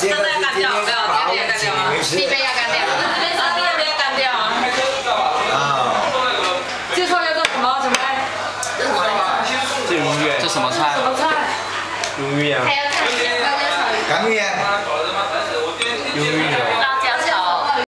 这个干掉，没有，干掉。吗？第一要干掉，这边要干掉。啊。这菜要做什么？什么？这鱼，这什么菜？什么菜？鱿鱼啊，还要看。鱼